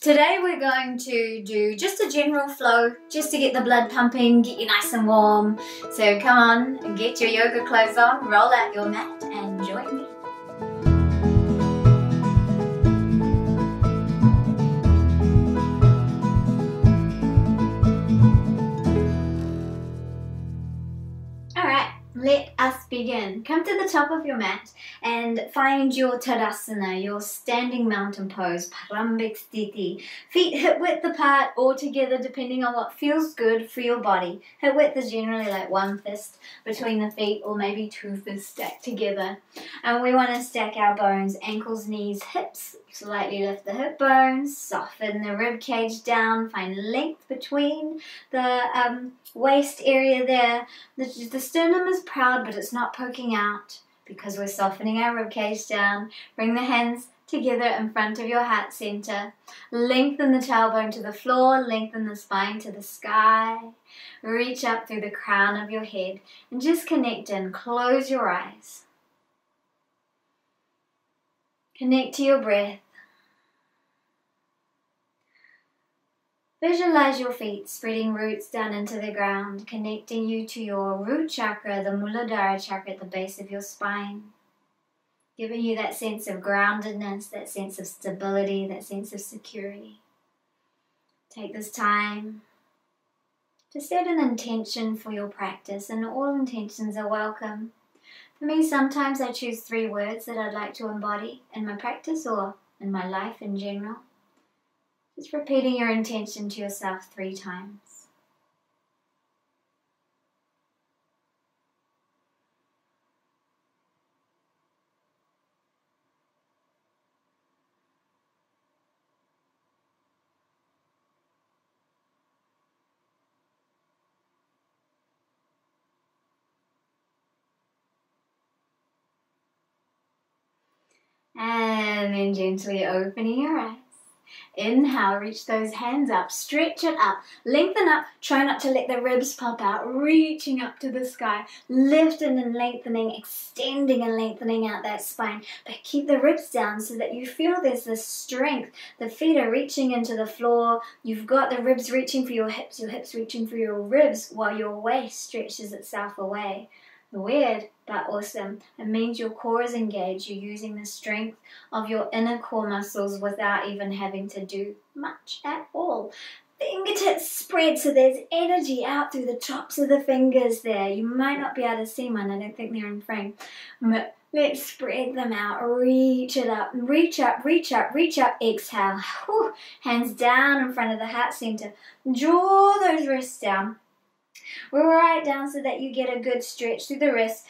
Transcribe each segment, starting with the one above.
Today we're going to do just a general flow, just to get the blood pumping, get you nice and warm. So come on, get your yoga clothes on, roll out your mat and join me. Let us begin. Come to the top of your mat and find your Tadasana, your standing mountain pose, Parambik Sthiti. Feet hip width apart or together depending on what feels good for your body. Hip width is generally like one fist between the feet or maybe two fists stacked together. And we want to stack our bones, ankles, knees, hips. Slightly lift the hip bones, soften the rib cage down, find length between the um, waist area there. The, the sternum is proud, but it's not poking out because we're softening our ribcage down. Bring the hands together in front of your heart center. Lengthen the tailbone to the floor, lengthen the spine to the sky. Reach up through the crown of your head and just connect in. Close your eyes. Connect to your breath. Visualize your feet spreading roots down into the ground, connecting you to your root chakra, the Muladhara chakra at the base of your spine. Giving you that sense of groundedness, that sense of stability, that sense of security. Take this time to set an intention for your practice, and all intentions are welcome. For me, sometimes I choose three words that I'd like to embody in my practice or in my life in general. Just repeating your intention to yourself three times. And then gently opening your eyes. Inhale, reach those hands up, stretch it up, lengthen up, try not to let the ribs pop out, reaching up to the sky, lifting and lengthening, extending and lengthening out that spine, but keep the ribs down so that you feel there's this strength. The feet are reaching into the floor, you've got the ribs reaching for your hips, your hips reaching for your ribs while your waist stretches itself away. Weird, but awesome. It means your core is engaged. You're using the strength of your inner core muscles without even having to do much at all. Fingertips spread so there's energy out through the tops of the fingers there. You might not be able to see mine, I don't think they're in frame. But let's spread them out. Reach it up, reach up, reach up, reach up. Exhale. Whew. Hands down in front of the heart center. Draw those wrists down. Roll right down so that you get a good stretch through the wrists.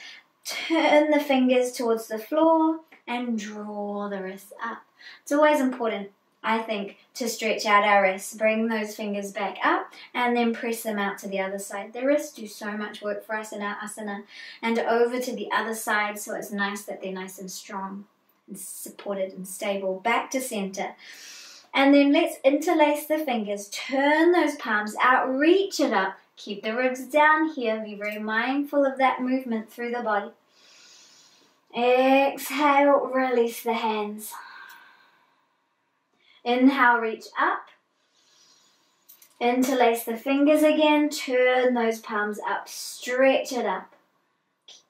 Turn the fingers towards the floor and draw the wrists up. It's always important, I think, to stretch out our wrists. Bring those fingers back up and then press them out to the other side. The wrists do so much work for us in our asana. And over to the other side so it's nice that they're nice and strong and supported and stable. Back to center. And then let's interlace the fingers. Turn those palms out, reach it up Keep the ribs down here. Be very mindful of that movement through the body. Exhale, release the hands. Inhale, reach up. Interlace the fingers again. Turn those palms up. Stretch it up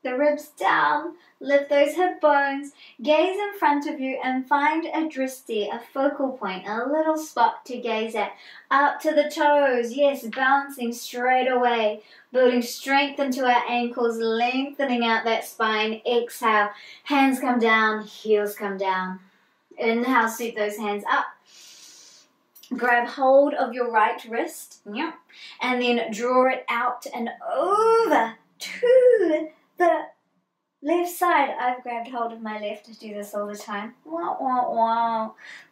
the ribs down, lift those hip bones, gaze in front of you and find a dristi, a focal point, a little spot to gaze at. Up to the toes, yes, bouncing straight away, building strength into our ankles, lengthening out that spine. Exhale, hands come down, heels come down. Inhale, sweep those hands up. Grab hold of your right wrist, and then draw it out and over to the left side, I've grabbed hold of my left to do this all the time.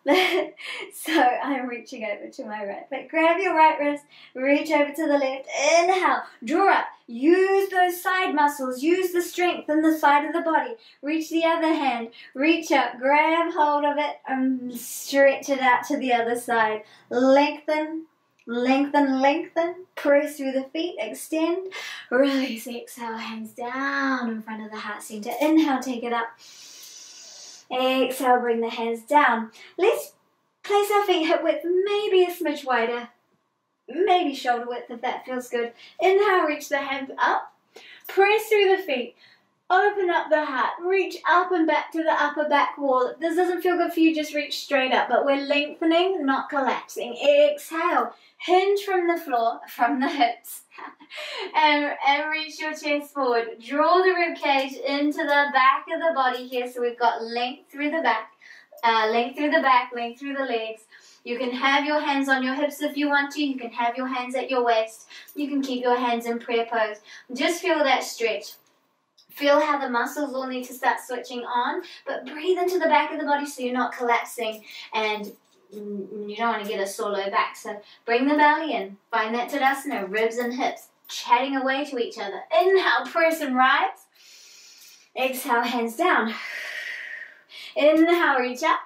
So I'm reaching over to my right. But grab your right wrist, reach over to the left, inhale, draw up. Use those side muscles, use the strength in the side of the body. Reach the other hand, reach up, grab hold of it, and stretch it out to the other side. Lengthen, Lengthen, lengthen. Press through the feet. Extend. Release. Exhale. Hands down in front of the heart center. Inhale. Take it up. Exhale. Bring the hands down. Let's Place our feet hip width, maybe a smidge wider. Maybe shoulder width if that feels good. Inhale, reach the hands up. Press through the feet. Open up the heart. Reach up and back to the upper back wall. If this doesn't feel good for you, just reach straight up. But we're lengthening, not collapsing. Exhale. Hinge from the floor, from the hips. and, and reach your chest forward. Draw the rib cage into the back of the body here. So we've got length through the back, uh, length through the back, length through the legs. You can have your hands on your hips if you want to. You can have your hands at your waist. You can keep your hands in prayer pose. Just feel that stretch. Feel how the muscles will need to start switching on, but breathe into the back of the body so you're not collapsing and you don't want to get a sore low back. So bring the belly in. Find that Tadasana, ribs and hips, chatting away to each other. Inhale, press and rise. Exhale, hands down. Inhale, reach up.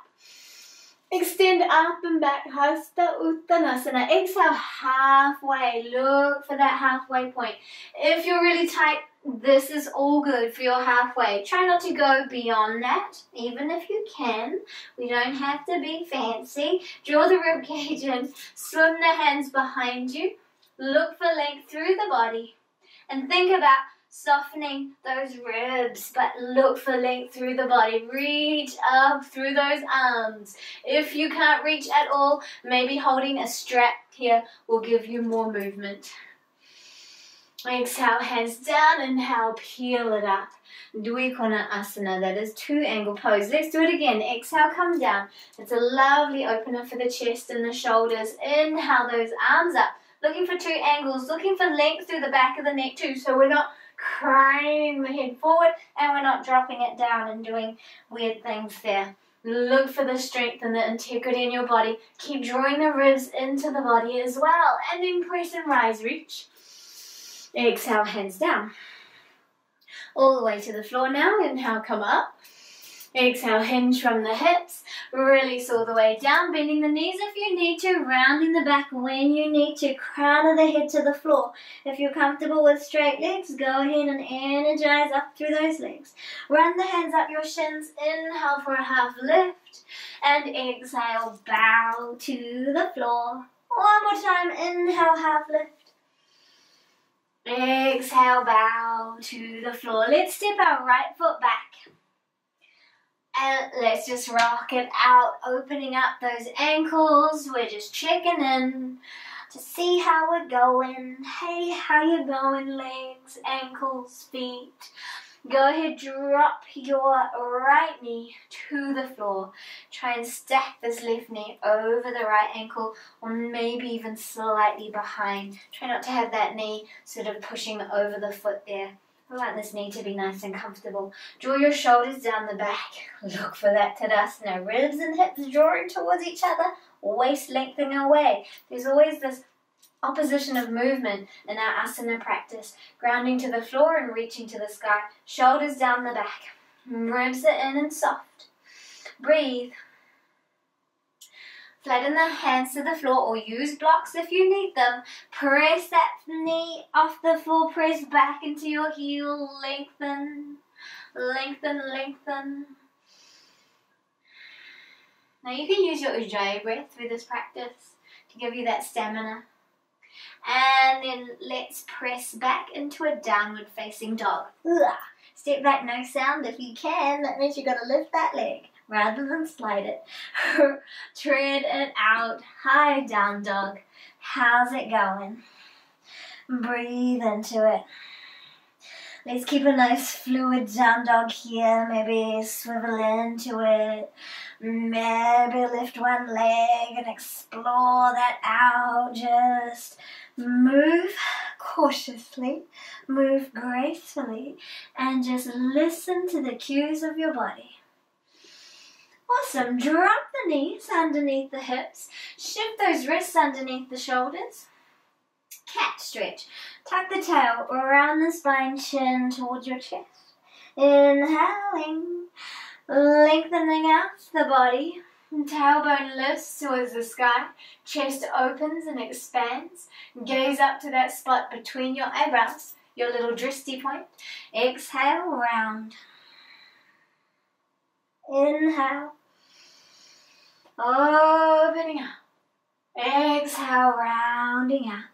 Extend up and back, Hasta Uttanasana. Exhale halfway. Look for that halfway point. If you're really tight, this is all good for your halfway. Try not to go beyond that, even if you can. We don't have to be fancy. Draw the rib cage in. Swim the hands behind you. Look for length through the body. And think about softening those ribs, but look for length through the body. Reach up through those arms. If you can't reach at all, maybe holding a strap here will give you more movement. Exhale, hands down, inhale, peel it up. Dvikono Asana, that is two angle pose. Let's do it again. Exhale, come down. It's a lovely opener for the chest and the shoulders. Inhale those arms up. Looking for two angles, looking for length through the back of the neck too, so we're not craning the head forward and we're not dropping it down and doing weird things there. Look for the strength and the integrity in your body. Keep drawing the ribs into the body as well. And then press and rise, reach. Exhale, hands down. All the way to the floor now. Inhale, come up. Exhale, hinge from the hips. Release all the way down, bending the knees if you need to, rounding the back when you need to, crown of the head to the floor. If you're comfortable with straight legs, go ahead and energize up through those legs. Run the hands up your shins, inhale for a half lift, and exhale, bow to the floor. One more time, inhale, half lift. Exhale, bow to the floor. Let's step our right foot back. And let's just rock it out, opening up those ankles. We're just checking in to see how we're going. Hey, how you going, legs, ankles, feet? Go ahead, drop your right knee to the floor. Try and stack this left knee over the right ankle or maybe even slightly behind. Try not to have that knee sort of pushing over the foot there. Want this knee to be nice and comfortable. Draw your shoulders down the back. Look for that Tadasana. Ribs and hips drawing towards each other. Waist lengthening away. There's always this opposition of movement in our asana practice. Grounding to the floor and reaching to the sky. Shoulders down the back. Ribs are in and soft. Breathe. Flatten the hands to the floor or use blocks if you need them. Press that knee off the floor, press back into your heel, lengthen, lengthen, lengthen. Now you can use your Ujjayi breath through this practice to give you that stamina. And then let's press back into a downward facing dog. Step back, no sound if you can. That means you're going to lift that leg rather than slide it. Tread it out. High down dog. How's it going? Breathe into it. Let's keep a nice fluid down dog here. Maybe swivel into it. Maybe lift one leg and explore that out. Just move cautiously, move gracefully, and just listen to the cues of your body. Awesome. Drop the knees underneath the hips. Shift those wrists underneath the shoulders. Cat stretch. Tuck the tail around the spine, chin towards your chest. Inhaling, lengthening out the body. Tailbone lifts towards the sky. Chest opens and expands. Gaze up to that spot between your eyebrows, your little drishti point. Exhale, round. Inhale. Opening up. Exhale, rounding out.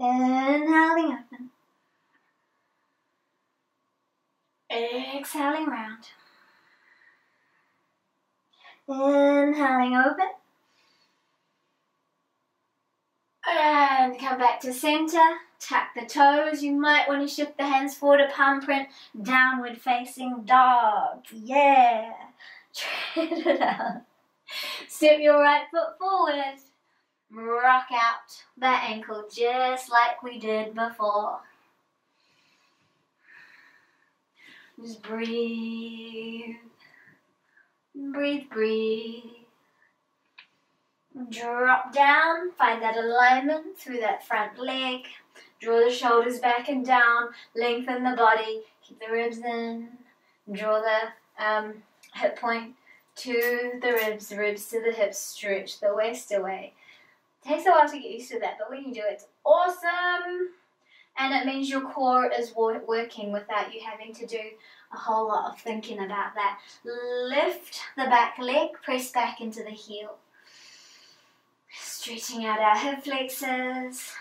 Inhaling open. Exhaling round. Inhaling open. And come back to center. Tuck the toes. You might want to shift the hands forward palm print. Downward facing dog. Yeah. Tread it out. Step your right foot forward. Rock out that ankle just like we did before. Just breathe. Breathe, breathe. Drop down, find that alignment through that front leg. Draw the shoulders back and down, lengthen the body, keep the ribs in. Draw the um, hip point to the ribs, ribs to the hips, stretch the waist away. Takes a while to get used to that, but when you do it, it's awesome. And it means your core is working without you having to do a whole lot of thinking about that. Lift the back leg, press back into the heel. Stretching out our hip flexors,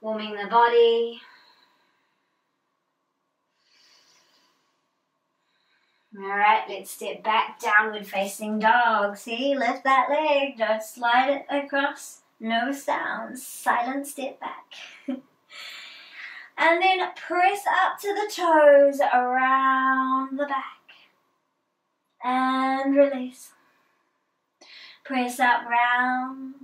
warming the body. Alright, let's step back, downward facing dog. See, lift that leg, don't slide it across. No sounds, silent step back. and then press up to the toes around the back. And release. Press up round.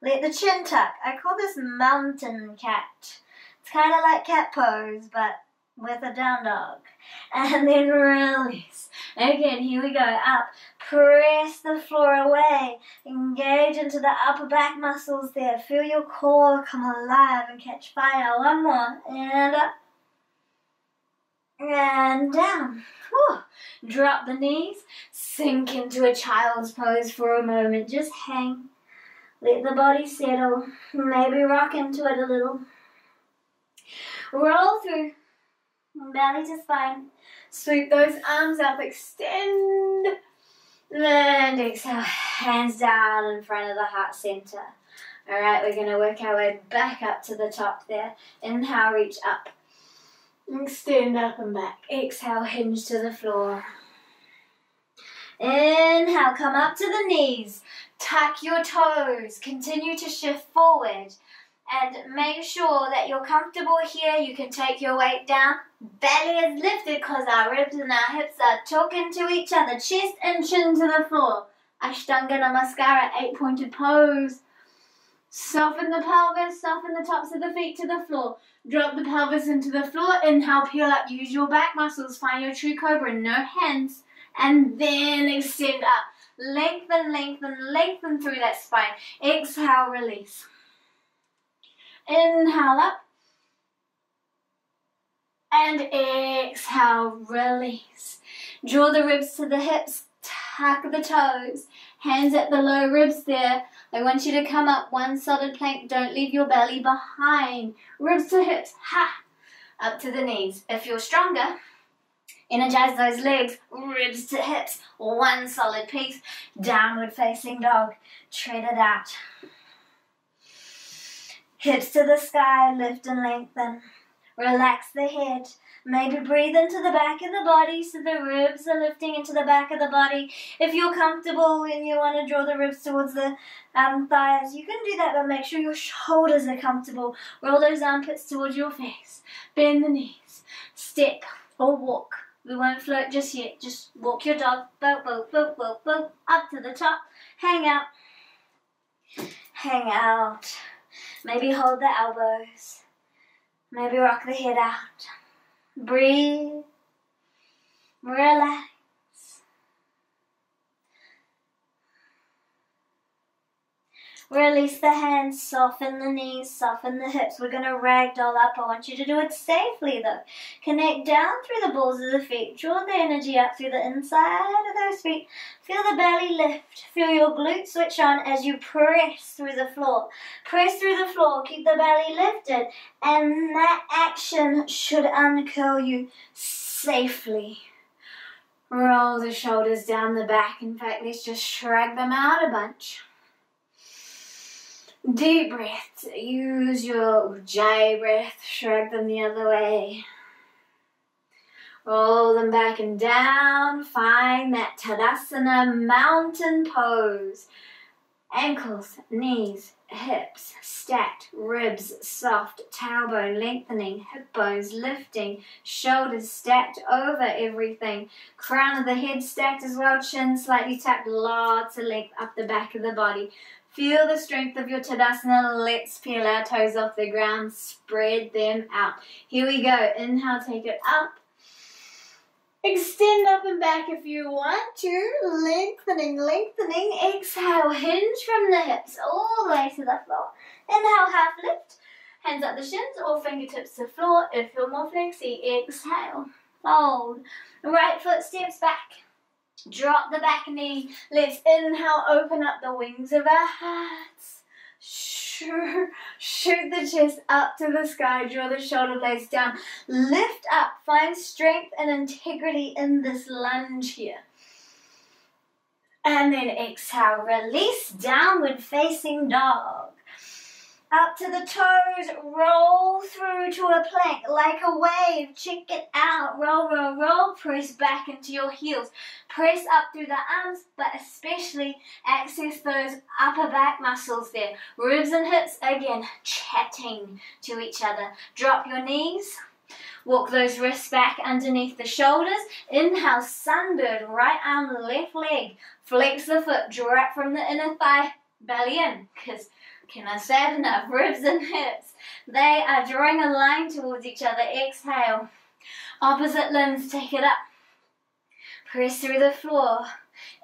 Let the chin tuck. I call this mountain cat. It's kind of like cat pose, but with a down dog. And then release. Again, here we go. Up. Press the floor away. Engage into the upper back muscles there. Feel your core come alive and catch fire. One more. And up. And down. Whew. Drop the knees. Sink into a child's pose for a moment. Just hang. Let the body settle. Maybe rock into it a little. Roll through belly to spine. Sweep those arms up, extend. And exhale, hands down in front of the heart center. All right, we're going to work our way back up to the top there. Inhale, reach up. Extend up and back. Exhale, hinge to the floor. Inhale, come up to the knees. Tuck your toes. Continue to shift forward and make sure that you're comfortable here. You can take your weight down. Belly is lifted because our ribs and our hips are talking to each other. Chest and chin to the floor. Ashtanga Namaskara, eight pointed pose. Soften the pelvis, soften the tops of the feet to the floor. Drop the pelvis into the floor. Inhale, peel up. Use your back muscles. Find your true cobra. No hands. And then extend up. Lengthen, lengthen, lengthen through that spine. Exhale, release. Inhale up. And exhale, release. Draw the ribs to the hips, tuck the toes, hands at the low ribs there. I want you to come up one solid plank, don't leave your belly behind. Ribs to hips, ha! Up to the knees. If you're stronger, energize those legs, ribs to hips, one solid piece, downward facing dog. Tread it out. Hips to the sky, lift and lengthen. Relax the head. Maybe breathe into the back of the body so the ribs are lifting into the back of the body. If you're comfortable and you want to draw the ribs towards the um, thighs, you can do that, but make sure your shoulders are comfortable. Roll those armpits towards your face. Bend the knees. Step or walk. We won't float just yet. Just walk your dog. Boop, boop, boop, boop, boop. Up to the top. Hang out. Hang out. Maybe hold the elbows. Maybe rock the head out. Breathe. Relax. Release the hands, soften the knees, soften the hips. We're going to ragdoll up. I want you to do it safely though. Connect down through the balls of the feet. Draw the energy up through the inside of those feet. Feel the belly lift. Feel your glutes switch on as you press through the floor. Press through the floor. Keep the belly lifted. And that action should uncurl you safely. Roll the shoulders down the back. In fact, let's just shrug them out a bunch. Deep breaths. Use your Ujjayi breath. Shrug them the other way. Roll them back and down. Find that Tadasana mountain pose. Ankles, knees, hips stacked, ribs soft, tailbone lengthening, hip bones lifting, shoulders stacked over everything, crown of the head stacked as well, chin slightly tucked, lots of length up the back of the body. Feel the strength of your Tadasana. Let's peel our toes off the ground, spread them out. Here we go. Inhale, take it up. Extend up and back if you want to. Lengthening, lengthening. Exhale, hinge from the hips all the way to the floor. Inhale, half lift. Hands up the shins or fingertips to floor if you're more flexy. Exhale, fold. Right foot steps back. Drop the back knee. Let's inhale, open up the wings of our hearts. Shoot the chest up to the sky, draw the shoulder blades down. Lift up, find strength and integrity in this lunge here. And then exhale, release, downward facing dog. Up to the toes, roll through to a plank like a wave. Check it out. Roll, roll, roll. Press back into your heels. Press up through the arms, but especially access those upper back muscles there. Ribs and hips, again, chatting to each other. Drop your knees. Walk those wrists back underneath the shoulders. Inhale, sunbird, right arm, left leg. Flex the foot, draw up from the inner thigh, belly in, because can I say it enough? Ribs and hips. They are drawing a line towards each other. Exhale. Opposite limbs, take it up. Press through the floor.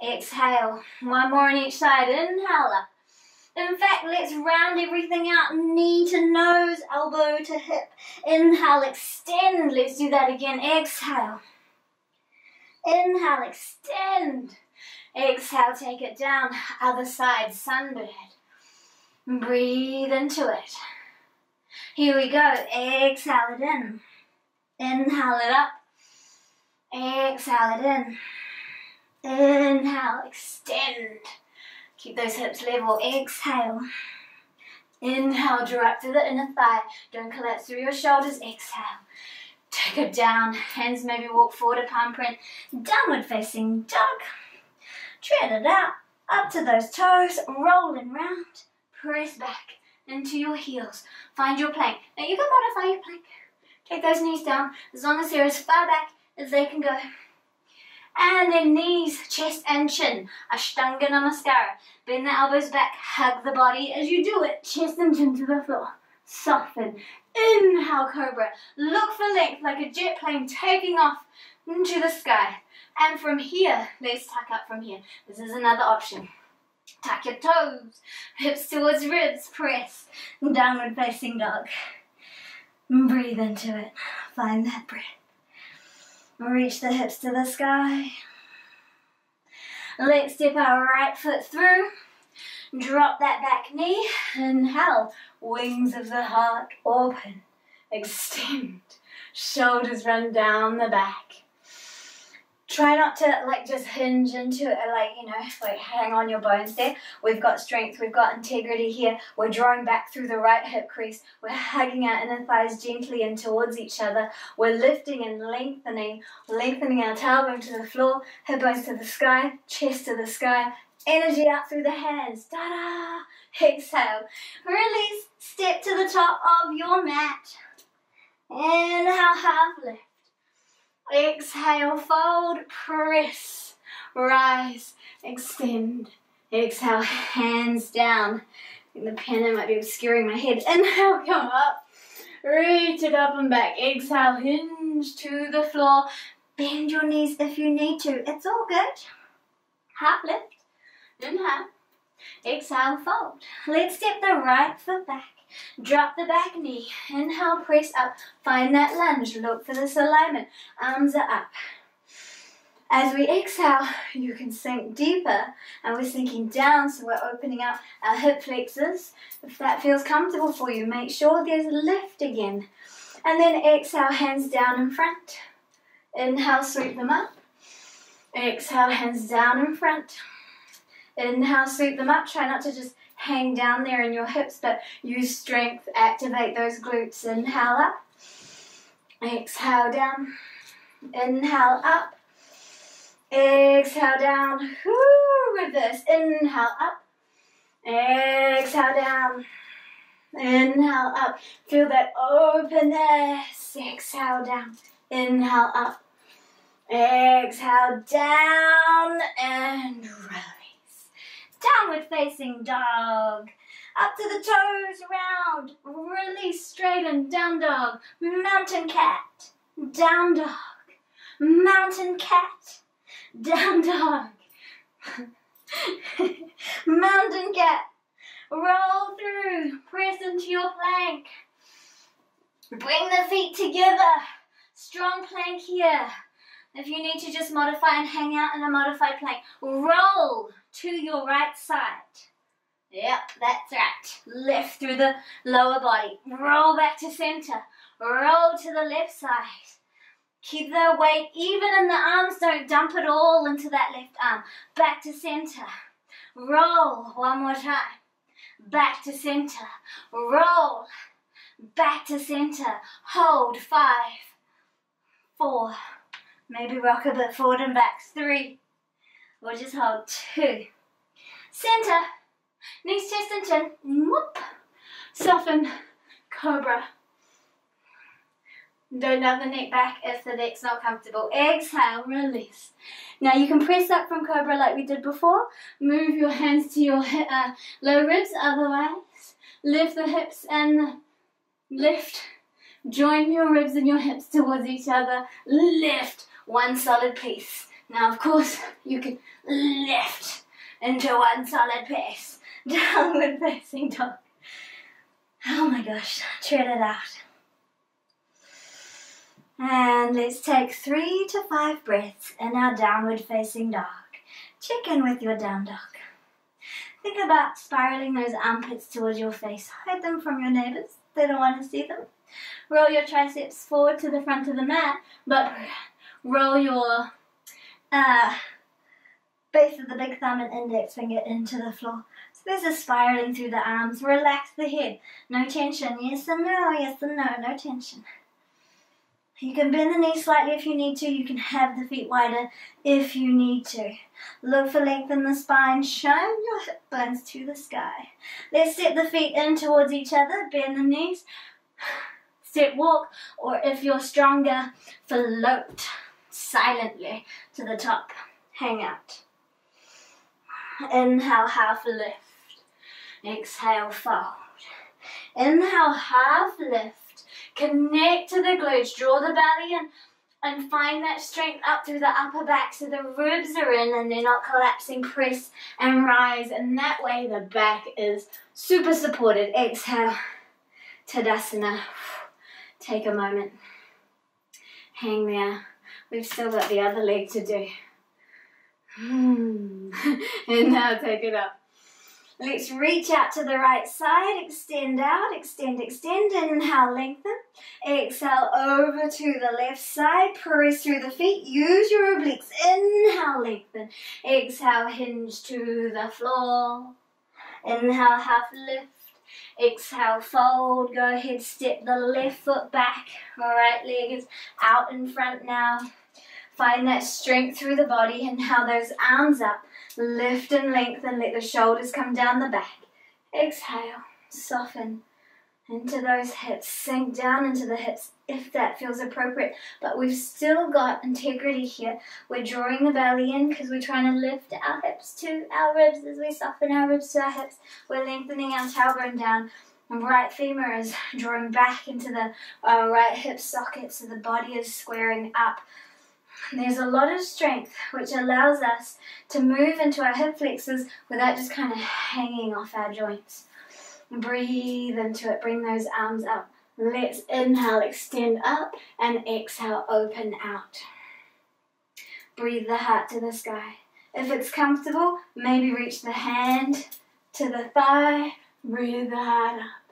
Exhale. One more on each side. Inhale up. In fact, let's round everything out. Knee to nose, elbow to hip. Inhale, extend. Let's do that again. Exhale. Inhale, extend. Exhale, take it down. Other side, sunbird. Breathe into it. Here we go. Exhale it in. Inhale it up. Exhale it in. Inhale, extend. Keep those hips level. Exhale. Inhale, draw up to the inner thigh. Don't collapse through your shoulders. Exhale. Take it down. Hands maybe walk forward, a palm print. Downward facing dog. Tread it out. Up to those toes. Rolling round press back into your heels. Find your plank. Now you can modify your plank. Take those knees down as long as they're as far back as they can go. And then knees, chest and chin. Ashtanga Namaskara. Bend the elbows back, hug the body as you do it. Chest and chin to the floor. Soften. Inhale, Cobra. Look for length like a jet plane taking off into the sky. And from here, let's tuck up from here. This is another option. Tuck your toes, hips towards ribs, press, downward facing dog. Breathe into it. Find that breath. Reach the hips to the sky. Let's step our right foot through. Drop that back knee. Inhale. Wings of the heart open. Extend. Shoulders run down the back try not to like just hinge into it uh, like you know like hang on your bones there. We've got strength we've got integrity here. We're drawing back through the right hip crease. We're hugging our inner thighs gently in towards each other. We're lifting and lengthening lengthening our tailbone to the floor hip bones to the sky chest to the sky. Energy out through the hands. Da-da exhale. Release. Step to the top of your mat. Inhale half lift Exhale, fold, press, rise, extend. Exhale, hands down. I think the pen might be obscuring my head. Inhale, come up. Reach it up and back. Exhale, hinge to the floor. Bend your knees if you need to. It's all good. Half lift. Inhale. Exhale, fold. Let's step the right foot back. Drop the back knee. Inhale, press up. Find that lunge. Look for this alignment. Arms are up. As we exhale, you can sink deeper and we're sinking down, so we're opening up our hip flexors. If that feels comfortable for you, make sure there's lift again. And then exhale, hands down in front. Inhale, sweep them up. Exhale, hands down in front. Inhale, sweep them up. Try not to just hang down there in your hips, but use strength. Activate those glutes. Inhale up. Exhale down. Inhale up. Exhale down. Woo, reverse. Inhale up. Exhale down. Inhale up. Feel that openness. Exhale down. Inhale up. Exhale down and release. Downward facing dog. Up to the toes, round. Release, straighten, down dog. Mountain cat. Down dog. Mountain cat. Down dog. Mountain cat. Roll through. Press into your plank. Bring the feet together. Strong plank here. If you need to just modify and hang out in a modified plank, roll to your right side. Yep, that's right. Lift through the lower body. Roll back to center. Roll to the left side. Keep the weight even in the arms. Don't dump it all into that left arm. Back to center. Roll one more time. Back to center. Roll. Back to center. Hold five, four, maybe rock a bit forward and back. Three. Or just hold two. Center. Knees, chest and chin. Whoop. Soften. Cobra. Don't have the neck back if the neck's not comfortable. Exhale, release. Now you can press up from Cobra like we did before. Move your hands to your uh, low ribs, otherwise lift the hips and lift. Join your ribs and your hips towards each other. Lift one solid piece. Now of course you can lift into one solid piece. Downward facing dog. Oh my gosh, tread it out. And let's take three to five breaths in our downward facing dog. Check in with your down dog. Think about spiraling those armpits towards your face. Hide them from your neighbors. They don't want to see them. Roll your triceps forward to the front of the mat, but roll your uh, base of the big thumb and index finger into the floor. So there's a spiraling through the arms. Relax the head. No tension. Yes and no, yes and no, no tension. You can bend the knees slightly if you need to. You can have the feet wider if you need to. Look for length in the spine. Shine your hip bones to the sky. Let's step the feet in towards each other. Bend the knees. Step walk, or if you're stronger, float silently to the top. Hang out. Inhale, half lift. Exhale, fold. Inhale, half lift. Connect to the glutes, draw the belly in, and find that strength up through the upper back so the ribs are in and they're not collapsing. Press and rise, and that way the back is super supported. Exhale, Tadasana. Take a moment. Hang there. We've still got the other leg to do. Hmm. and now take it up. Let's reach out to the right side, extend out, extend, extend, inhale, lengthen. Exhale over to the left side, press through the feet, use your obliques, inhale, lengthen. Exhale, hinge to the floor. Inhale, half lift. Exhale, fold, go ahead, step the left foot back. Right leg is out in front now. Find that strength through the body and how those arms up. Lift and lengthen, let the shoulders come down the back. Exhale, soften into those hips. Sink down into the hips if that feels appropriate. But we've still got integrity here. We're drawing the belly in because we're trying to lift our hips to our ribs as we soften our ribs to our hips. We're lengthening our tailbone down. And right femur is drawing back into the uh, right hip socket so the body is squaring up. There's a lot of strength which allows us to move into our hip flexors without just kind of hanging off our joints. Breathe into it, bring those arms up. Let's inhale, extend up, and exhale, open out. Breathe the heart to the sky. If it's comfortable, maybe reach the hand to the thigh, breathe the heart up.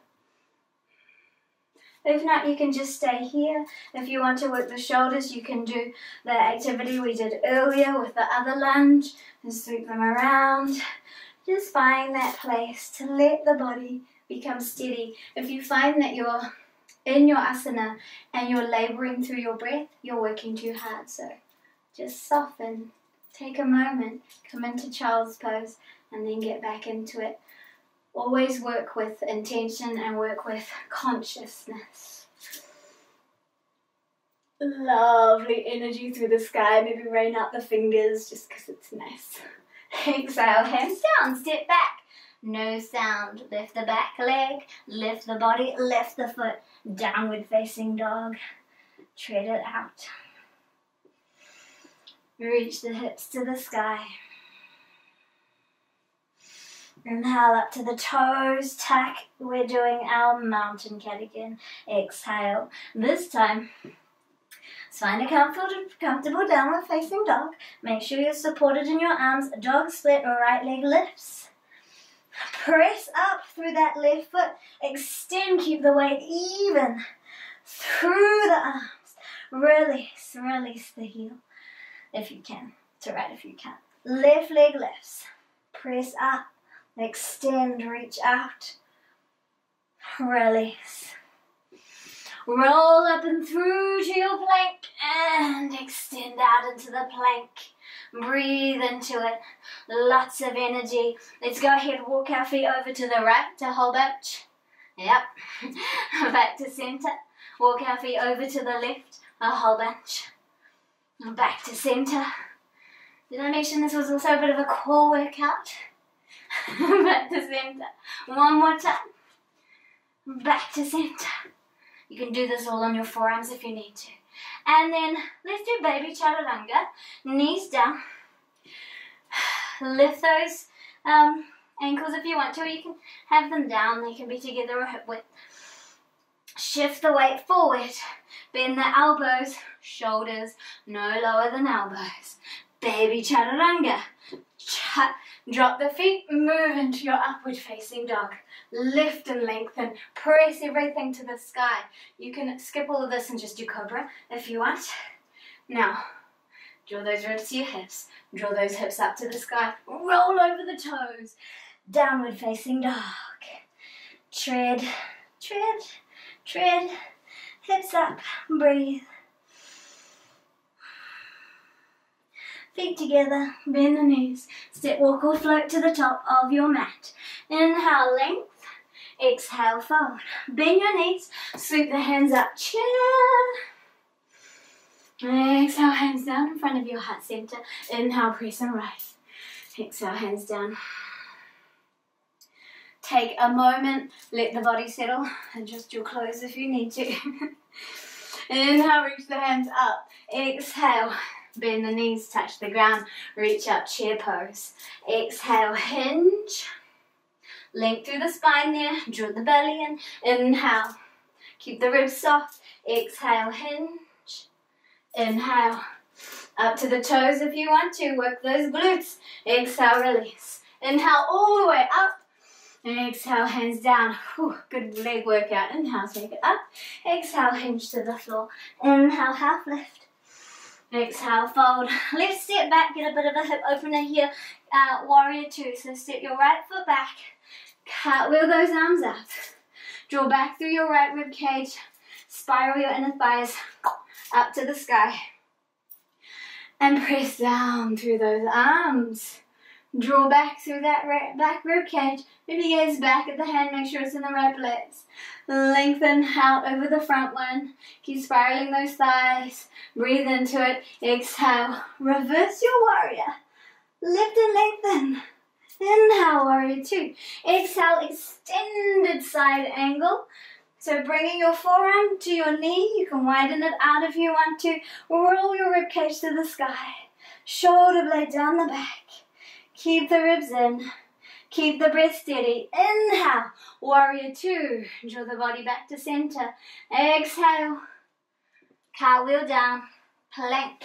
If not, you can just stay here. If you want to work the shoulders, you can do the activity we did earlier with the other lunge and sweep them around. Just find that place to let the body become steady. If you find that you're in your asana and you're laboring through your breath, you're working too hard. So just soften, take a moment, come into child's pose, and then get back into it always work with intention and work with consciousness. Lovely energy through the sky. Maybe rain out the fingers just because it's nice. Exhale, hands down, step back. No sound. Lift the back leg, lift the body, lift the foot. Downward facing dog. Tread it out. Reach the hips to the sky. Inhale up to the toes, tack. We're doing our mountain cat again. Exhale. This time, find a comfortable, comfortable downward facing dog. Make sure you're supported in your arms. Dog split right leg lifts. Press up through that left foot. Extend, keep the weight even through the arms. Release, release the heel if you can. To right if you can. Left leg lifts. Press up. Extend, reach out. Release. Roll up and through to your plank and extend out into the plank. Breathe into it. Lots of energy. Let's go ahead, walk our feet over to the right to hold bench. Yep. Back to center. Walk our feet over to the left, a whole bench. Back to center. Did I mention this was also a bit of a core workout? Back to center. One more time. Back to center. You can do this all on your forearms if you need to. And then let's do baby chaturanga. Knees down. Lift those um, ankles if you want to, or you can have them down. They can be together or hip width. Shift the weight forward. Bend the elbows, shoulders no lower than elbows. Baby chaturanga. Ch Drop the feet, move into your upward facing dog. Lift and lengthen, press everything to the sky. You can skip all of this and just do cobra if you want. Now, draw those ribs to your hips. Draw those hips up to the sky. Roll over the toes. Downward facing dog. Tread, tread, tread. Hips up, breathe. Feet together, bend the knees, step, walk or float to the top of your mat. Inhale, length, exhale, fold. Bend your knees, sweep the hands up, chair. Exhale, hands down in front of your heart center. Inhale, press and rise. Exhale, hands down. Take a moment, let the body settle. Adjust your clothes if you need to. Inhale, reach the hands up. Exhale, Bend the knees, touch the ground, reach up, chair pose. Exhale, hinge. Length through the spine there, draw the belly in. Inhale, keep the ribs soft. Exhale, hinge. Inhale, up to the toes if you want to. Work those glutes. Exhale, release. Inhale all the way up. Exhale, hands down. Whew, good leg workout. Inhale, take it up. Exhale, hinge to the floor. Inhale, half lift. Exhale, fold. Let's step back, get a bit of a hip opener here. Uh, warrior two. So step your right foot back. Cartwheel those arms up. Draw back through your right rib cage. Spiral your inner thighs up to the sky. And press down through those arms. Draw back through that right back rib cage. Maybe gaze back at the hand, make sure it's in the right place. Lengthen out over the front one. Keep spiraling those thighs. Breathe into it. Exhale. Reverse your warrior. Lift and lengthen. Inhale, warrior two. Exhale, extended side angle. So bringing your forearm to your knee, you can widen it out if you want to. Roll your rib cage to the sky. Shoulder blade down the back. Keep the ribs in. Keep the breath steady. Inhale. Warrior two. Draw the body back to center. Exhale. Cartwheel down. Plank.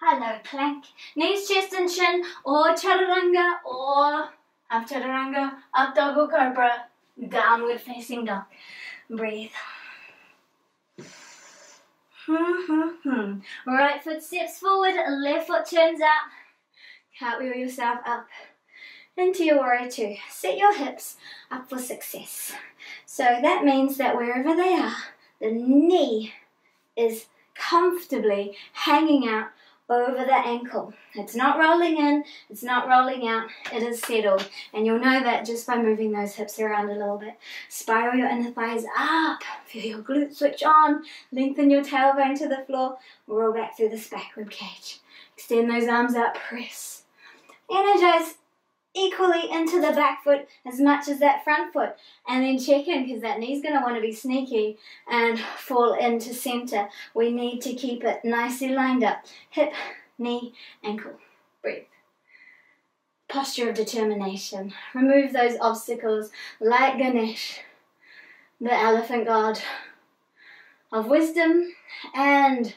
Hello, plank. Knees, chest and chin. Or chaturanga. Or up chaturanga. Up dog or cobra. Downward facing dog. Breathe. Hmm, hmm, hmm. Right foot steps forward, left foot turns out. Cartwheel yourself up into your warrior two. Set your hips up for success. So that means that wherever they are, the knee is comfortably hanging out over the ankle. It's not rolling in, it's not rolling out, it is settled. And you'll know that just by moving those hips around a little bit. Spiral your inner thighs up, feel your glutes switch on, lengthen your tailbone to the floor, roll back through this back rib cage. Extend those arms out, press. Energize equally into the back foot as much as that front foot and then check in because that knee's going to want to be sneaky and fall into center. We need to keep it nicely lined up. Hip, knee, ankle. Breathe. Posture of determination. Remove those obstacles like Ganesh, the elephant god of wisdom and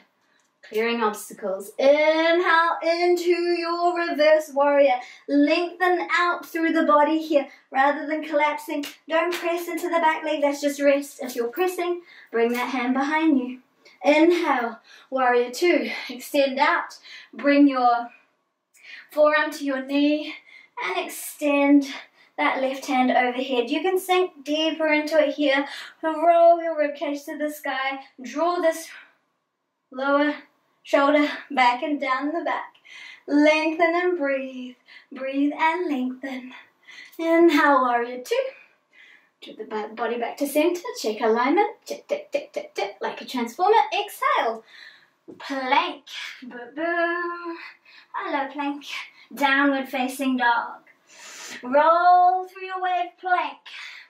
clearing obstacles. Inhale into your reverse warrior. Lengthen out through the body here rather than collapsing. Don't press into the back leg, that's just rest. If you're pressing, bring that hand behind you. Inhale, warrior two. Extend out. Bring your forearm to your knee and extend that left hand overhead. You can sink deeper into it here. Roll your ribcage to the sky. Draw this lower shoulder back and down the back. Lengthen and breathe. Breathe and lengthen. Inhale, warrior two. Draw the body back to center. Check alignment. Tick, tick, tick, tick, tick, like a transformer. Exhale. Plank. Boom. Hello, plank. Downward facing dog. Roll through your wave plank.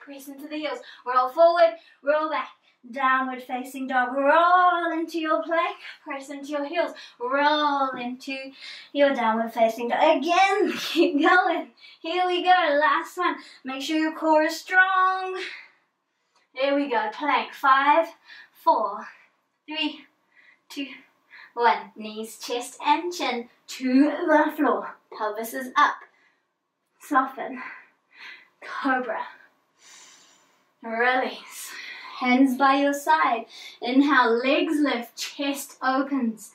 Press into the heels. Roll forward, roll back downward facing dog. Roll into your plank, press into your heels. Roll into your downward facing dog. Again, keep going. Here we go, last one. Make sure your core is strong. There we go, plank. Five, four, three, two, one. Knees, chest, and chin to the floor. Pelvis is up. Soften. Cobra. Release hands by your side. Inhale, legs lift, chest opens.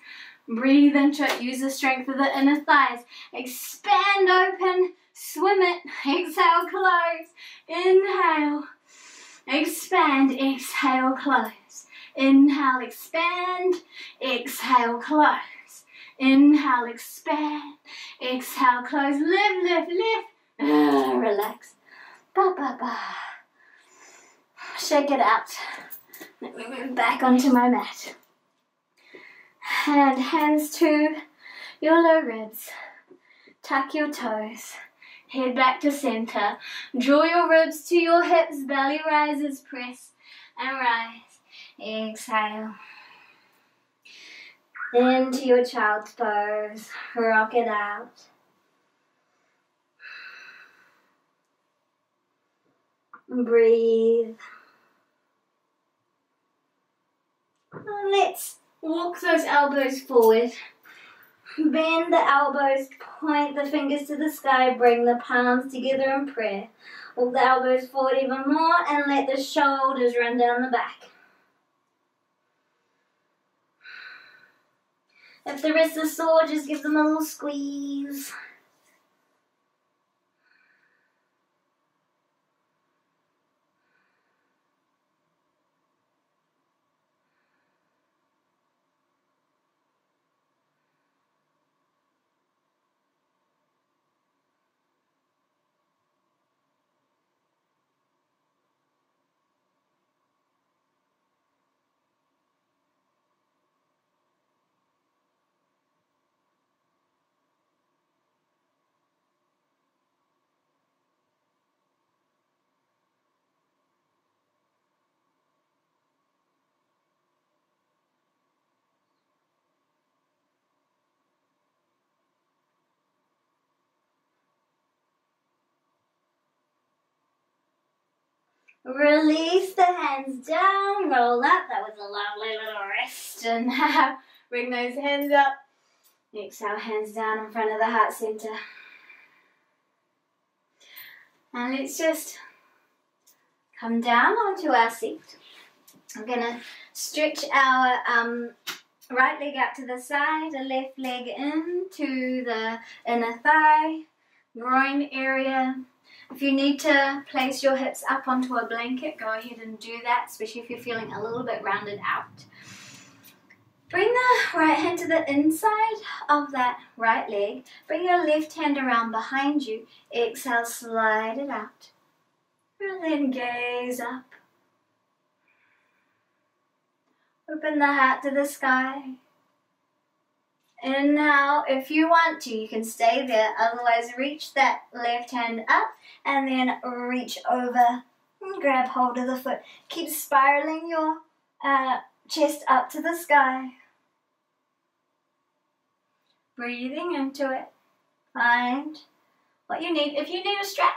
Breathe into it, use the strength of the inner thighs. Expand open, swim it. Exhale, close. Inhale, expand, exhale, close. Inhale, expand, exhale, close. Inhale, expand, exhale, close. Lift, lift, lift. Uh, relax. Ba, ba, ba shake it out. Let me move back onto my mat. And hands to your low ribs. Tuck your toes. Head back to center. Draw your ribs to your hips. Belly rises. Press and rise. Exhale. Into your child's pose. Rock it out. Breathe. Let's walk those elbows forward. Bend the elbows, point the fingers to the sky, bring the palms together in prayer. Walk the elbows forward even more and let the shoulders run down the back. If the wrists are sore, just give them a little squeeze. Release the hands down, roll up. That was a lovely little rest. And now bring those hands up. Exhale, hands down in front of the heart center. And let's just come down onto our seat. I'm going to stretch our um, right leg out to the side, a left leg into the inner thigh, groin area. If you need to place your hips up onto a blanket, go ahead and do that, especially if you're feeling a little bit rounded out. Bring the right hand to the inside of that right leg. Bring your left hand around behind you. Exhale, slide it out. And then gaze up. Open the heart to the sky. Inhale, if you want to, you can stay there. Otherwise, reach that left hand up and then reach over and grab hold of the foot. Keep spiraling your uh, chest up to the sky. Breathing into it. Find what you need. If you need a strap,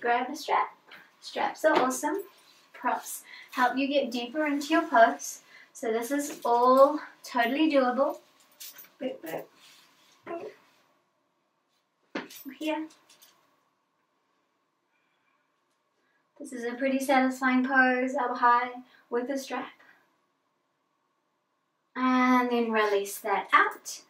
grab a strap. Straps are awesome. Props help you get deeper into your pose. So this is all totally doable. Oh, here. This is a pretty satisfying pose up high with a strap. And then release that out.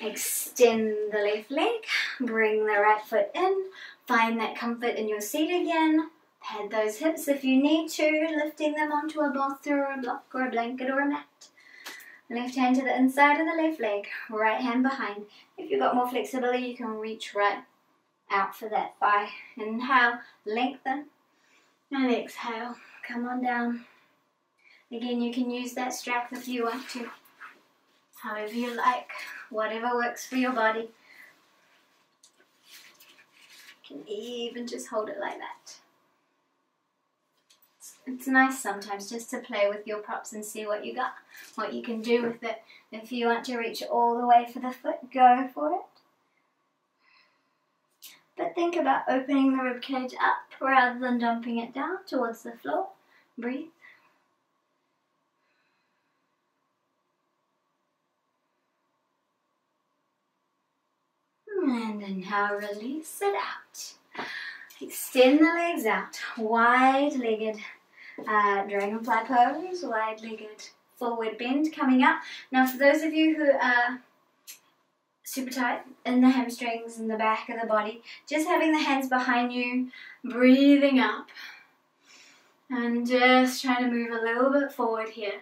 Extend the left leg, bring the right foot in, find that comfort in your seat again. Pad those hips if you need to, lifting them onto a bolster or a block or a blanket or a mat. Left hand to the inside of the left leg, right hand behind. If you've got more flexibility, you can reach right out for that thigh. Inhale, lengthen, and exhale, come on down. Again, you can use that strap if you want to however you like, whatever works for your body. You can even just hold it like that. It's, nice sometimes just to play with your props and see what you got, what you can do with it. If you want to reach all the way for the foot, go for it. But think about opening the ribcage up rather than dumping it down towards the floor. Breathe. And inhale, release it out. Extend the legs out, wide-legged uh, dragonfly pose, wide-legged forward bend coming up. Now for those of you who are super tight in the hamstrings and the back of the body, just having the hands behind you, breathing up, and just trying to move a little bit forward here,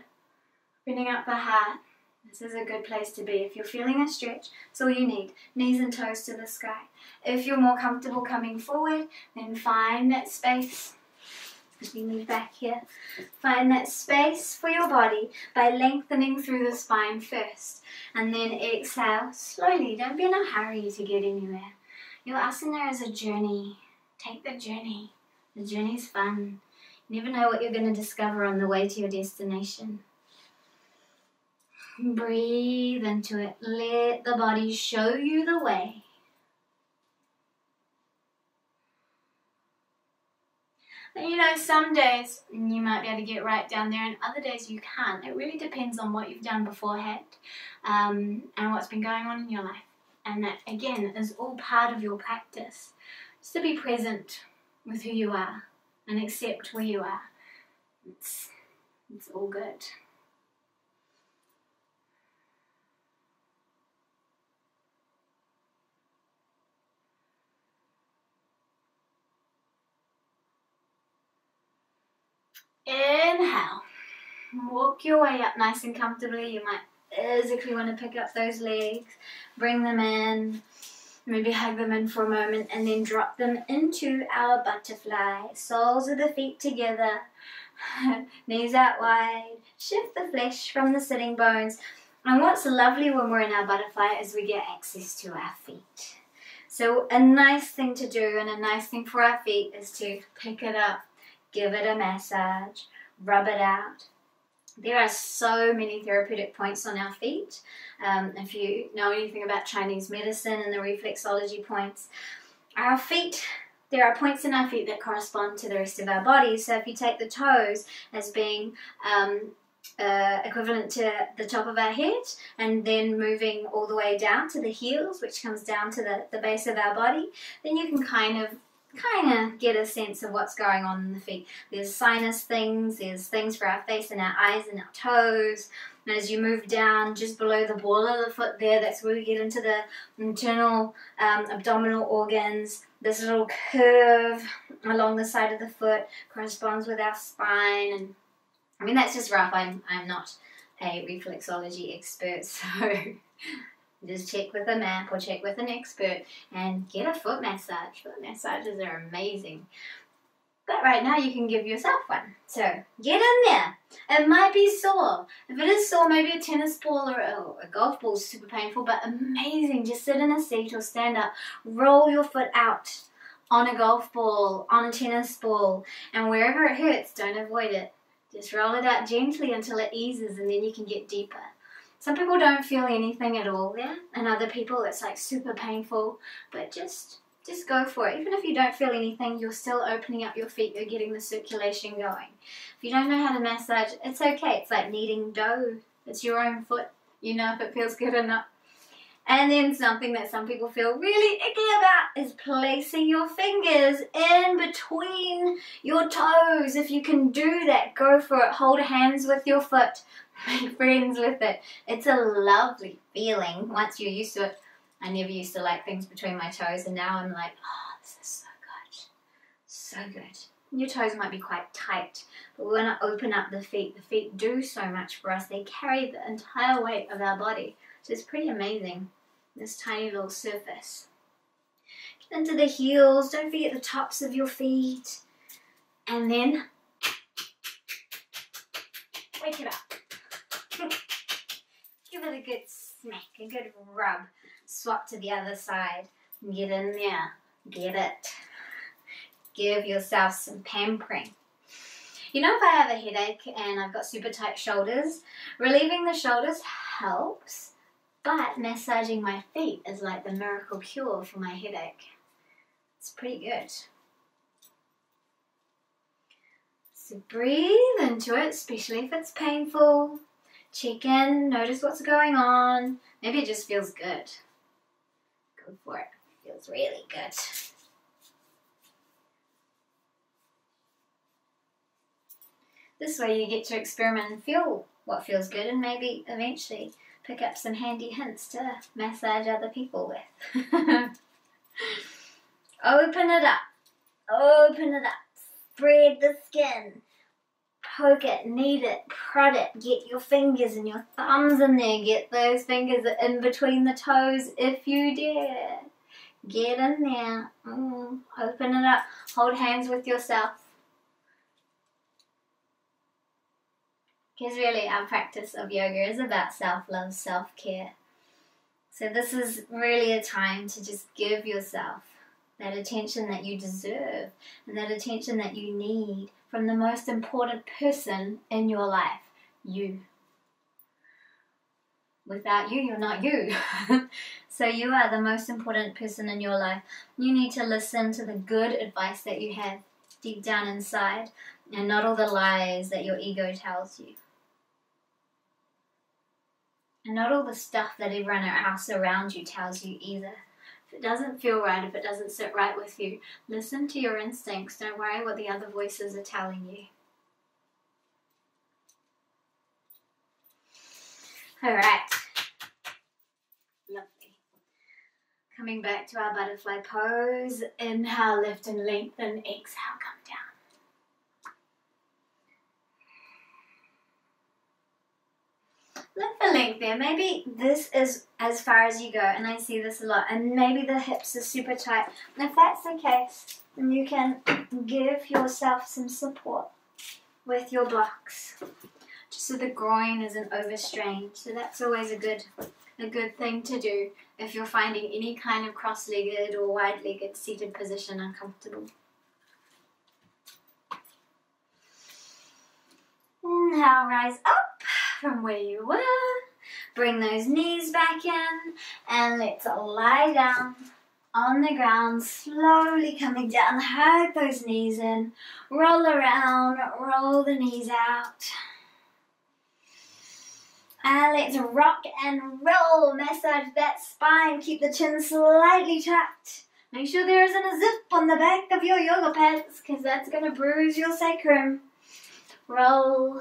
opening up the heart, this is a good place to be. If you're feeling a stretch, it's all you need. Knees and toes to the sky. If you're more comfortable coming forward, then find that space. As we move back here, find that space for your body by lengthening through the spine first. And then exhale slowly. Don't be in a hurry to get anywhere. Your asana is a journey. Take the journey. The journey's fun. You never know what you're going to discover on the way to your destination. Breathe into it. Let the body show you the way. You know, some days you might be able to get right down there, and other days you can't. It really depends on what you've done beforehand um, and what's been going on in your life. And that, again, is all part of your practice. Just to be present with who you are and accept where you are. It's, it's all good. Inhale. Walk your way up nice and comfortably. You might physically want to pick up those legs, bring them in, maybe hug them in for a moment, and then drop them into our butterfly. Soles of the feet together, knees out wide. Shift the flesh from the sitting bones. And what's lovely when we're in our butterfly is we get access to our feet. So a nice thing to do and a nice thing for our feet is to pick it up give it a massage, rub it out. There are so many therapeutic points on our feet. Um, if you know anything about Chinese medicine and the reflexology points, our feet, there are points in our feet that correspond to the rest of our body. So if you take the toes as being um, uh, equivalent to the top of our head and then moving all the way down to the heels, which comes down to the, the base of our body, then you can kind of kind of get a sense of what's going on in the feet. There's sinus things, there's things for our face and our eyes and our toes. And as you move down just below the ball of the foot there, that's where we get into the internal um, abdominal organs. This little curve along the side of the foot corresponds with our spine. And I mean, that's just rough. I'm, I'm not a reflexology expert, so just check with a map or check with an expert and get a foot massage. Foot massages are amazing. But right now you can give yourself one. So get in there. It might be sore. If it is sore, maybe a tennis ball or a, a golf ball is super painful, but amazing. Just sit in a seat or stand up. Roll your foot out on a golf ball, on a tennis ball, and wherever it hurts, don't avoid it. Just roll it out gently until it eases and then you can get deeper. Some people don't feel anything at all there, and other people it's like super painful, but just just go for it. Even if you don't feel anything, you're still opening up your feet, you're getting the circulation going. If you don't know how to massage, it's okay. It's like kneading dough. It's your own foot. You know if it feels good or not. And then something that some people feel really icky about is placing your fingers in between your toes. If you can do that, go for it. Hold hands with your foot. Make friends with it. It's a lovely feeling once you're used to it. I never used to like things between my toes, and now I'm like, oh, this is so good. So good. Your toes might be quite tight, but we want to open up the feet. The feet do so much for us, they carry the entire weight of our body. So it's pretty amazing, this tiny little surface. Get into the heels, don't forget the tops of your feet, and then wake it up. A good smack, a good rub swap to the other side. Get in there. Get it. Give yourself some pampering. You know, if I have a headache and I've got super tight shoulders, relieving the shoulders helps, but massaging my feet is like the miracle cure for my headache. It's pretty good. So breathe into it, especially if it's painful. Check in, notice what's going on. Maybe it just feels good go for it. Feels really good. This way you get to experiment and feel what feels good and maybe eventually pick up some handy hints to massage other people with. Open it up. Open it up. Spread the skin poke it, knead it, prod it, get your fingers and your thumbs in there, get those fingers in between the toes if you dare. Get in there, mm, open it up, hold hands with yourself. Because really, our practice of yoga is about self love, self care. So, this is really a time to just give yourself that attention that you deserve and that attention that you need from the most important person in your life you. Without you, you're not you. so, you are the most important person in your life. You need to listen to the good advice that you have deep down inside and not all the lies that your ego tells you. And not all the stuff that everyone else around you tells you either. If it doesn't feel right, if it doesn't sit right with you, listen to your instincts. Don't worry what the other voices are telling you. All right. Lovely. Coming back to our butterfly pose. Inhale, lift and lengthen. Exhale, length there. Maybe this is as far as you go, and I see this a lot. And maybe the hips are super tight. And if that's the case, then you can give yourself some support with your blocks, just so the groin isn't overstrained. So that's always a good, a good thing to do if you're finding any kind of cross-legged or wide-legged seated position uncomfortable. Inhale, rise up from where you were. Bring those knees back in and let's lie down on the ground, slowly coming down. Hug those knees in, roll around, roll the knees out. And let's rock and roll, massage that spine, keep the chin slightly tucked. Make sure there isn't a zip on the back of your yoga pants because that's going to bruise your sacrum. Roll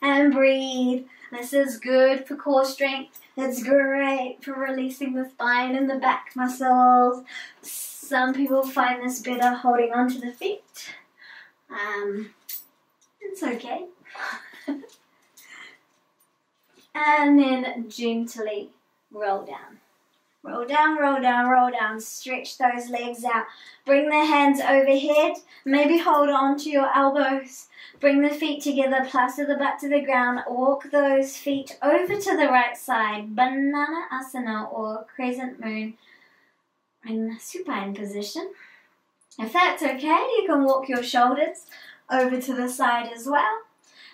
and breathe. This is good for core strength. It's great for releasing the spine and the back muscles. Some people find this better holding onto the feet. Um, it's okay. and then gently roll down. Roll down, roll down, roll down. Stretch those legs out. Bring the hands overhead. Maybe hold on to your elbows. Bring the feet together, plaster the butt to the ground. Walk those feet over to the right side. Banana asana or crescent moon in supine position. If that's okay, you can walk your shoulders over to the side as well.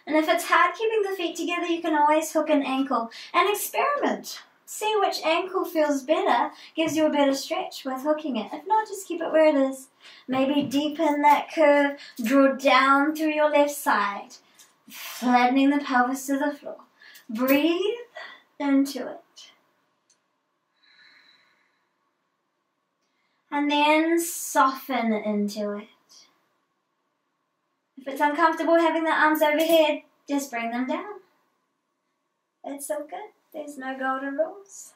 And if it's hard keeping the feet together, you can always hook an ankle and experiment. See which ankle feels better, gives you a better stretch with hooking it. If not, just keep it where it is. Maybe deepen that curve, draw down through your left side, flattening the pelvis to the floor. Breathe into it. And then soften into it. If it's uncomfortable having the arms overhead, just bring them down. It's so good. There's no golden rules.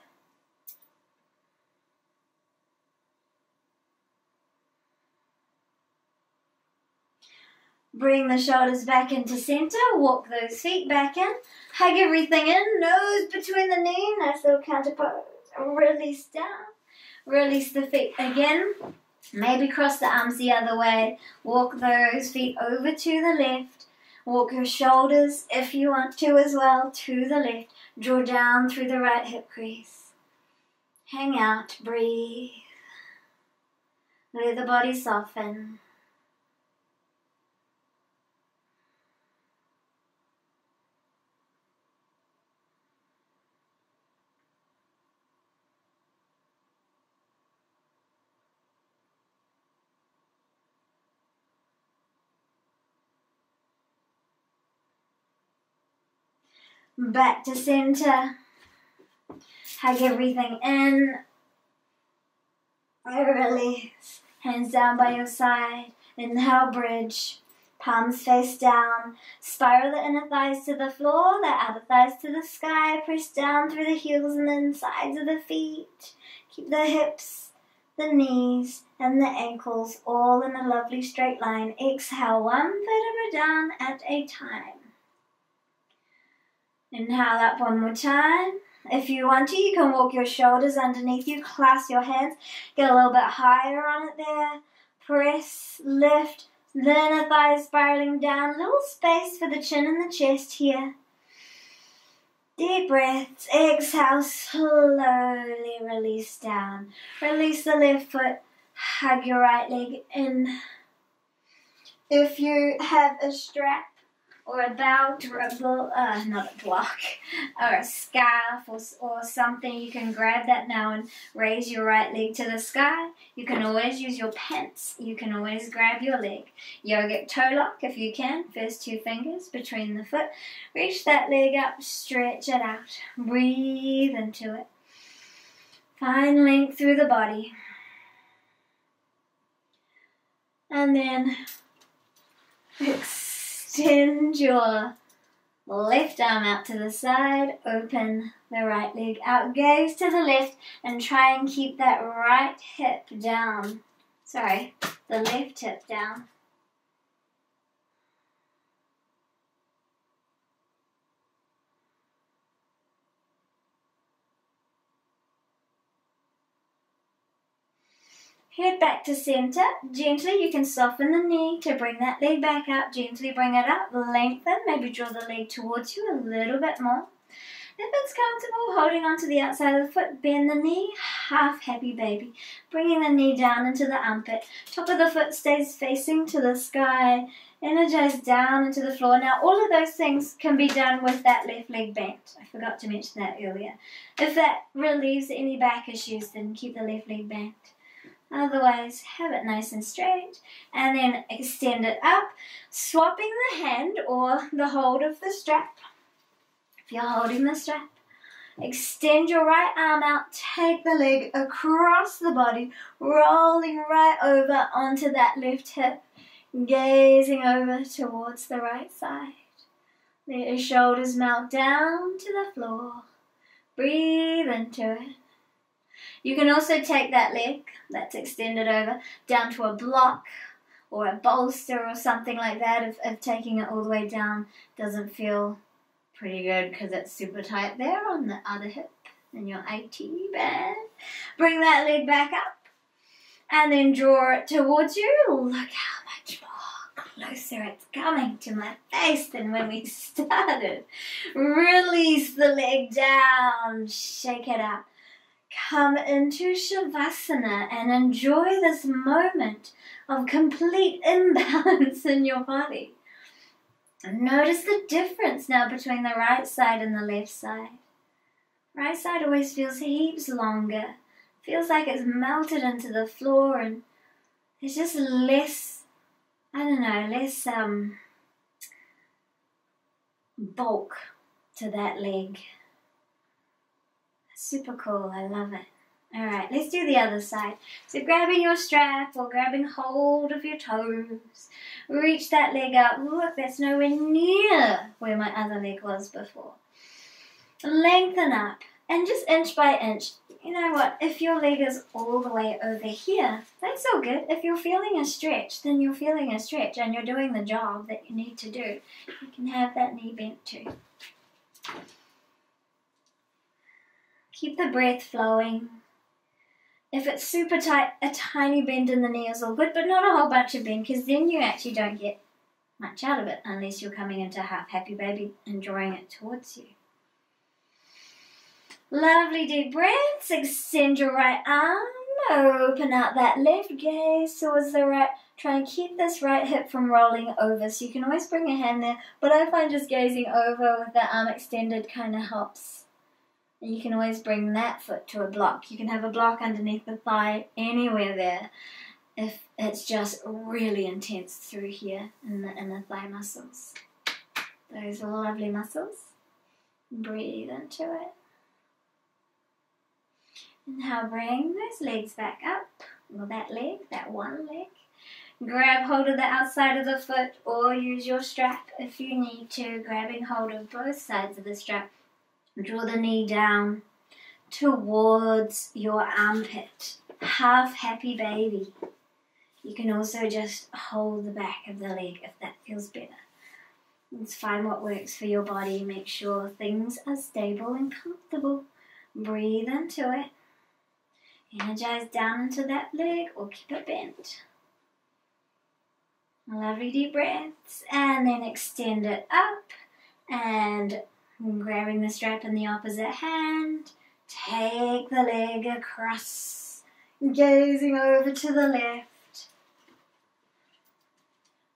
Bring the shoulders back into center. Walk those feet back in. Hug everything in. Nose between the knee. Nice little counter pose. Release down. Release the feet again. Maybe cross the arms the other way. Walk those feet over to the left. Walk your shoulders, if you want to as well, to the left. Draw down through the right hip crease. Hang out, breathe. Let the body soften. Back to center. Hug everything in. Release. Hands down by your side. Inhale, bridge. Palms face down. Spiral the inner thighs to the floor, the outer thighs to the sky. Press down through the heels and the insides of the feet. Keep the hips, the knees, and the ankles all in a lovely straight line. Exhale one vertebra down at a time. Inhale up one more time. If you want to, you can walk your shoulders underneath you, clasp your hands, get a little bit higher on it there. Press, lift, inner thighs spiraling down. Little space for the chin and the chest here. Deep breaths. Exhale, slowly release down. Release the left foot. Hug your right leg in. If you have a strap, or a belt or a bl- uh, not a block or a scarf or, or something. You can grab that now and raise your right leg to the sky. You can always use your pants. You can always grab your leg. Yogic toe lock if you can. First two fingers between the foot. Reach that leg up. Stretch it out. Breathe into it. Find length through the body. And then extend your left arm out to the side, open the right leg out, gaze to the left, and try and keep that right hip down. Sorry, the left hip down. Head back to center. Gently, you can soften the knee to bring that leg back up. Gently bring it up. Lengthen. Maybe draw the leg towards you a little bit more. If it's comfortable, holding onto the outside of the foot, bend the knee, half happy baby. Bringing the knee down into the armpit. Top of the foot stays facing to the sky. Energize down into the floor. Now, all of those things can be done with that left leg bent. I forgot to mention that earlier. If that relieves any back issues, then keep the left leg bent. Otherwise, have it nice and straight and then extend it up, swapping the hand or the hold of the strap. If you're holding the strap, Extend your right arm out, take the leg across the body, rolling right over onto that left hip, gazing over towards the right side. Let your shoulders melt down to the floor. Breathe into it. You can also take that leg that's extended over down to a block or a bolster or something like that if, if taking it all the way down doesn't feel pretty good because it's super tight there on the other hip and your IT band. Bring that leg back up and then draw it towards you. Look how much more closer it's coming to my face than when we started. Release the leg down, shake it up. Come into Shavasana and enjoy this moment of complete imbalance in your body. Notice the difference now between the right side and the left side. Right side always feels heaps longer. Feels like it's melted into the floor and there's just less, I don't know, less um, bulk to that leg. Super cool, I love it. Alright, let's do the other side. So grabbing your strap or grabbing hold of your toes. Reach that leg up. Look, that's nowhere near where my other leg was before. Lengthen up. And just inch by inch. You know what? If your leg is all the way over here, that's all good. If you're feeling a stretch, then you're feeling a stretch and you're doing the job that you need to do. You can have that knee bent too. Keep the breath flowing. If it's super tight, a tiny bend in the knee is all good, but not a whole bunch of bend because then you actually don't get much out of it unless you're coming into half happy baby and drawing it towards you. Lovely deep breaths. Extend your right arm. Open out that left gaze towards the right. Try and keep this right hip from rolling over. So you can always bring a hand there, but I find just gazing over with the arm extended kind of helps. And you can always bring that foot to a block. You can have a block underneath the thigh, anywhere there, if it's just really intense through here in the inner thigh muscles. Those lovely muscles. Breathe into it. And now bring those legs back up. Well, that leg, that one leg. Grab hold of the outside of the foot or use your strap if you need to, grabbing hold of both sides of the strap Draw the knee down towards your armpit. Half happy baby. You can also just hold the back of the leg if that feels better. Let's find what works for your body. Make sure things are stable and comfortable. Breathe into it. Energize down into that leg or keep it bent. Lovely deep breaths and then extend it up and and grabbing the strap in the opposite hand, take the leg across, gazing over to the left.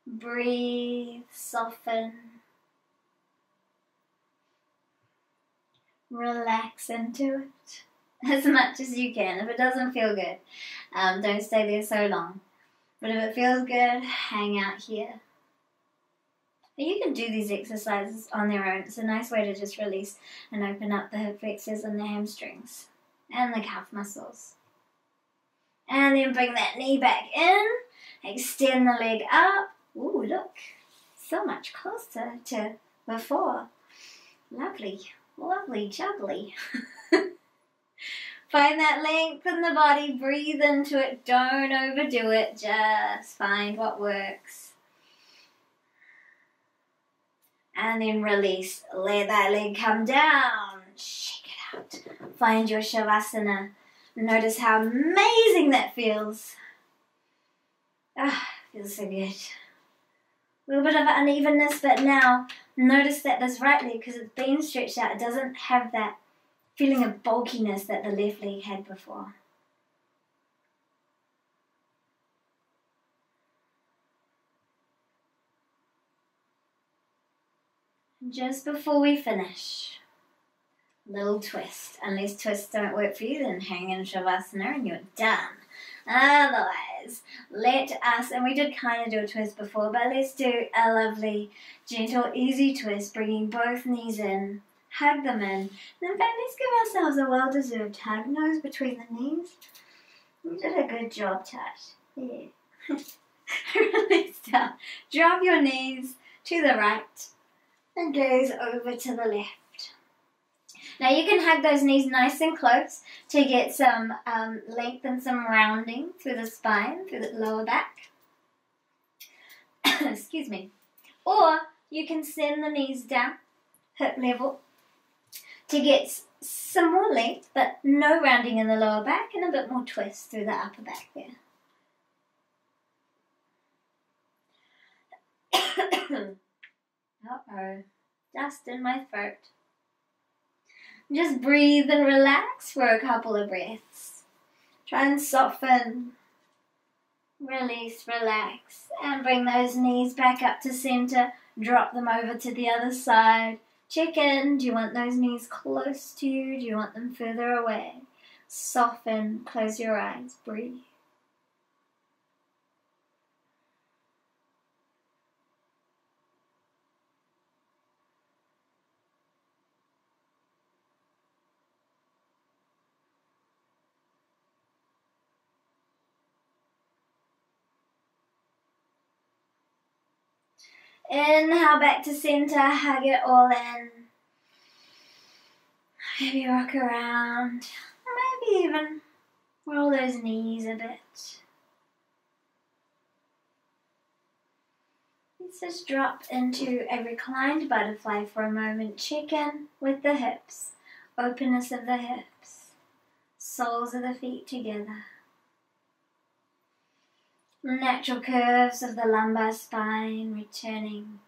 Breathe, soften. Relax into it as much as you can. If it doesn't feel good, um, don't stay there so long. But if it feels good, hang out here. You can do these exercises on their own. It's a nice way to just release and open up the hip flexors and the hamstrings and the calf muscles. And then bring that knee back in. Extend the leg up. Ooh, look. So much closer to before. Lovely. Lovely jubbly. Find that length in the body. Breathe into it. Don't overdo it. Just find what works and then release. Let that leg come down. Shake it out. Find your Shavasana. Notice how amazing that feels. Ah, feels so good. A little bit of unevenness, but now notice that this right leg, because it's been stretched out, it doesn't have that feeling of bulkiness that the left leg had before. Just before we finish, little twist. Unless twists don't work for you, then hang in Shavasana and you're done. Otherwise, let us, and we did kind of do a twist before, but let's do a lovely, gentle, easy twist, bringing both knees in, hug them in. Then back, let's give ourselves a well-deserved hug, nose between the knees. You did a good job, Tash. Yeah. Release down. Drop your knees to the right and gaze over to the left. Now you can hug those knees nice and close to get some um, length and some rounding through the spine, through the lower back. Excuse me. Or you can send the knees down, hip level, to get some more length, but no rounding in the lower back and a bit more twist through the upper back there. Uh-oh, dust in my throat. Just breathe and relax for a couple of breaths. Try and soften, release, relax, and bring those knees back up to center. Drop them over to the other side. Check in. Do you want those knees close to you? Do you want them further away? Soften. Close your eyes. Breathe. Inhale back to center, hug it all in. Maybe rock around. Maybe even roll those knees a bit. Let's just drop into a reclined butterfly for a moment. Check in with the hips, openness of the hips, soles of the feet together natural curves of the lumbar spine returning.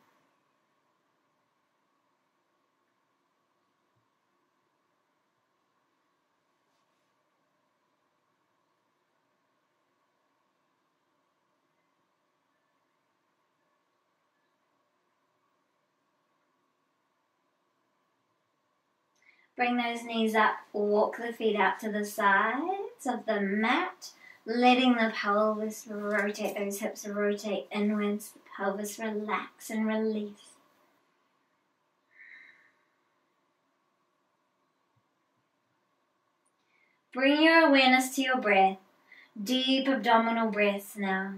Bring those knees up, walk the feet out to the sides of the mat letting the pelvis rotate, those hips rotate inwards, the pelvis relax and release. Bring your awareness to your breath, deep abdominal breaths now.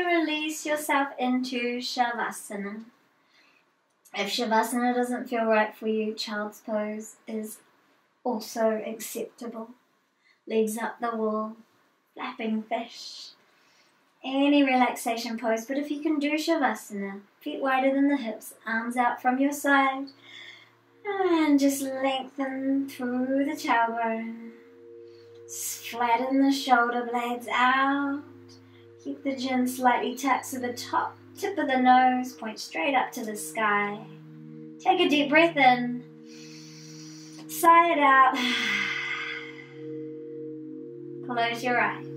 Release yourself into Shavasana. If Shavasana doesn't feel right for you, child's pose is also acceptable. Legs up the wall, flapping fish. Any relaxation pose, but if you can do Shavasana, feet wider than the hips, arms out from your side, and just lengthen through the tailbone. Flatten the shoulder blades out. Keep the chin slightly tucked to the top tip of the nose, point straight up to the sky. Take a deep breath in. Sigh it out. Close your eyes.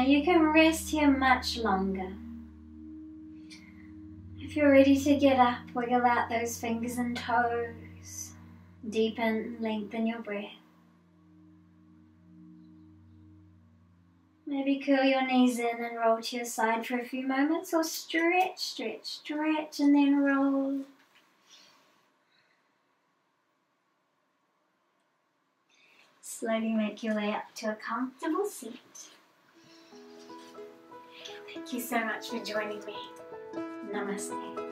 Now you can rest here much longer. If you're ready to get up, wiggle out those fingers and toes. Deepen, lengthen your breath. Maybe curl your knees in and roll to your side for a few moments, or stretch, stretch, stretch, and then roll. Slowly make your way up to a comfortable seat. Thank you so much for joining me. Namaste.